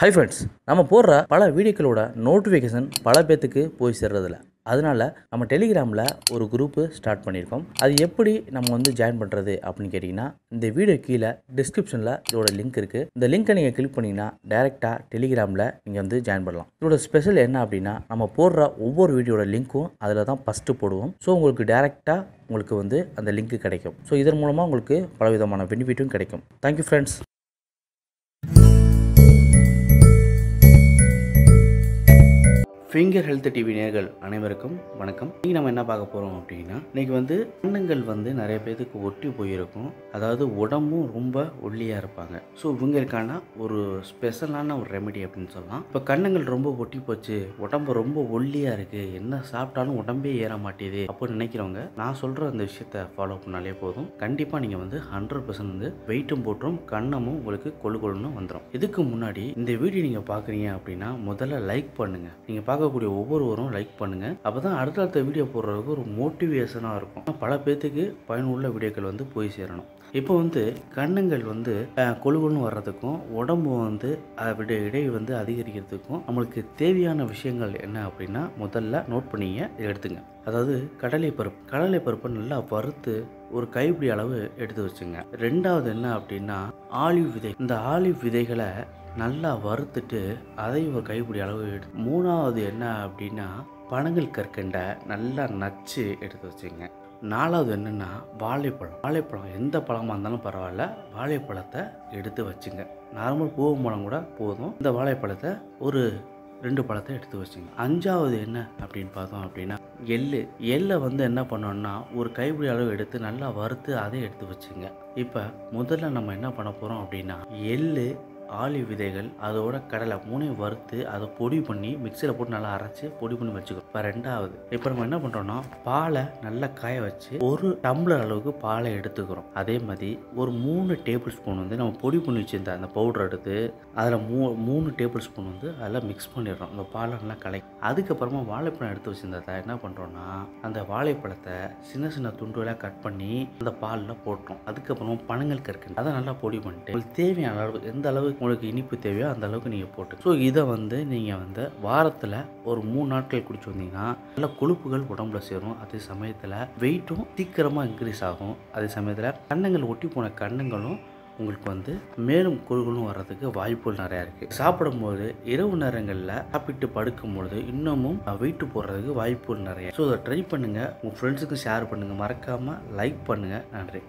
Hi friends நம்ம போடுற பல வீடியோக்களோட நோட்டிஃபிகேஷன் பல பேர்த்துக்கு போய் சேர்றதில்ல. அதனால நம்ம டெலிகிராமில் ஒரு குரூப்பு ஸ்டார்ட் பண்ணியிருக்கோம். அது எப்படி நம்ம வந்து ஜாயின் பண்ணுறது அப்படின்னு கேட்டிங்கன்னா இந்த வீடியோ கீழே டிஸ்கிரிப்ஷனில் இதோட லிங்க் இருக்குது இந்த லிங்க்கை நீங்கள் கிளிக் பண்ணிங்கன்னா டேரெக்டாக டெலிகிராமில் நீங்கள் வந்து ஜாயின் பண்ணலாம். இதோட ஸ்பெஷல் என்ன அப்படின்னா நம்ம போடுற ஒவ்வொரு வீடியோட லிங்க்கும் அதில் தான் ஃபஸ்ட்டு போடுவோம். ஸோ உங்களுக்கு டேரெக்டாக உங்களுக்கு வந்து அந்த லிங்க் கிடைக்கும். ஸோ இதன் மூலமாக உங்களுக்கு பலவிதமான பெனிஃபிட்டும் கிடைக்கும். Thank you friends finger health TV நேர்கள் அனைவருக்கும் வணக்கம். இன்னைக்கு நம்ம என்ன பார்க்க போகிறோம் அப்படின்னா இன்னைக்கு வந்து கண்ணங்கள் வந்து நிறைய பேருக்கு ஒட்டி போயிருக்கும். அதாவது உடம்பும் ரொம்ப ஒல்லியாக இருப்பாங்க. ஸோ இவங்களுக்கான ஒரு ஸ்பெஷலான ஒரு ரெமெடி அப்படின்னு சொல்லலாம். இப்போ கண்ணங்கள் ரொம்ப ஒட்டி போச்சு உடம்பு ரொம்ப ஒல்லியாக இருக்குது என்ன சாப்பிட்டாலும் உடம்பே ஏற மாட்டேது அப்படின்னு நினைக்கிறவங்க நான் சொல்கிற அந்த விஷயத்த ஃபாலோ பண்ணாலே போதும். கண்டிப்பாக நீங்கள் வந்து ஹண்ட்ரட் பர்சன்ட் வந்து வெயிட்டும் போட்டுரும் கண்ணமும் உங்களுக்கு கொழு கொழுன்னு வந்துடும் இதுக்கு முன்னாடி இந்த வீடியோ நீங்கள் பார்க்குறீங்க அப்படின்னா முதல்ல லைக் பண்ணுங்கள் நீங்கள் பார்க்க பார்க்கக்கூடிய ஒவ்வொருவரும் லைக் பண்ணுங்கள் அப்போ தான் அடுத்தடுத்த வீடியோ போடுறதுக்கு ஒரு மோட்டிவேஷனாக இருக்கும். பல பேர்த்துக்கு பயனுள்ள வீடியோக்கள் வந்து போய் சேரணும். இப்போ வந்து கண்ணங்கள் வந்து கொழுகுன்னு வர்றதுக்கும் உடம்பு வந்து அதோட இடை வந்து அதிகரிக்கிறதுக்கும் நம்மளுக்கு தேவையான விஷயங்கள் என்ன அப்படின்னா முதல்ல நோட் பண்ணிங்க எடுத்துங்க. அதாவது கடலை பருப்பு. கடலை பருப்பை நல்லா வறுத்து ஒரு கைப்பிடி அளவு எடுத்து வச்சுங்க. ரெண்டாவது என்ன அப்படின்னா ஆலிவ் விதை. இந்த ஆலிவ் விதைகளை நல்லா வறுத்துட்டு அதையும் ஒரு கைப்பிடி அளவு எடுத்து மூணாவது என்ன அப்படின்னா பனங்கள் கற்கண்டை நல்லா நச்சு எடுத்து வச்சுங்க. நாலாவது என்னென்னா வாழைப்பழம். வாழைப்பழம் எந்த பழமாக இருந்தாலும் பரவாயில்ல வாழைப்பழத்தை எடுத்து வச்சுங்க. நார்மல் பூவம் பழம் கூட போதும். இந்த வாழைப்பழத்தை ஒரு ரெண்டு பழத்தை எடுத்து வச்சுங்க. அஞ்சாவது என்ன அப்படின்னு பார்த்தோம் அப்படின்னா எள்ளு. எள்ளை வந்து என்ன பண்ணோம்னா ஒரு கைப்பிடி அளவு எடுத்து நல்லா வறுத்து அதை எடுத்து வச்சுங்க. இப்போ முதல்ல நம்ம என்ன பண்ண போகிறோம் அப்படின்னா எள்ளு ஆலி விதைகள் அதோட கடலை மூணையும் வறுத்து அதை பொடி பண்ணி மிக்சியில் போட்டு நல்லா அரைச்சி பொடி பண்ணி வச்சுக்கணும். இப்போ ரெண்டாவது இப்போ நம்ம என்ன பண்ணுறோம்னா பாலை நல்லா காய வச்சு ஒரு டம்ளர் அளவுக்கு பாலை எடுத்துக்கிறோம். அதே மாதிரி ஒரு மூணு டேபிள் ஸ்பூன் வந்து நம்ம பொடி பண்ணி வச்சுருந்த அந்த பவுடர் எடுத்து அதில் மூ மூணு டேபிள் ஸ்பூன் வந்து அதில் மிக்ஸ் பண்ணிடுறோம். அந்த பாலை நல்லா கலை அதுக்கப்புறமா வாழைப்பழம் எடுத்து வச்சிருந்ததை என்ன பண்ணுறோன்னா அந்த வாழைப்பழத்தை சின்ன சின்ன துண்டுகளாக கட் பண்ணி அந்த பாலில் போட்டுரும் அதுக்கப்புறமா பனங்கள் கற்கண்டு அதை நல்லா பொடி பண்ணிட்டு தேவையான அளவு எந்த அளவுக்கு உங்களுக்கு இனிப்பு தேவையோ அந்த அளவுக்கு நீங்கள் போட்டு ஸோ இதை வந்து நீங்கள் வந்து வாரத்தில் ஒரு மூணு நாட்கள் குடிச்சு வந்தீங்கன்னா நல்ல கொழுப்புகள் உடம்புல சேரும். அதே சமயத்தில் வெயிட்டும் சீக்கிரமாக இன்க்ரீஸ் ஆகும். அதே சமயத்தில் கண்ணங்கள் ஒட்டி போன கண்ணங்களும் உங்களுக்கு வந்து மேலும் குழுகளும் வர்றதுக்கு வாய்ப்புகள் நிறையா இருக்குது சாப்பிடும்போது இரவு நேரங்களில் சாப்பிட்டு படுக்கும்பொழுது இன்னமும் வெயிட்டு போடுறதுக்கு வாய்ப்புகள் நிறையா. ஸோ அதை ட்ரை பண்ணுங்கள் உங்கள் ஃப்ரெண்ட்ஸுக்கும் ஷேர் பண்ணுங்கள் மறக்காமல் லைக் பண்ணுங்கள் நன்றி.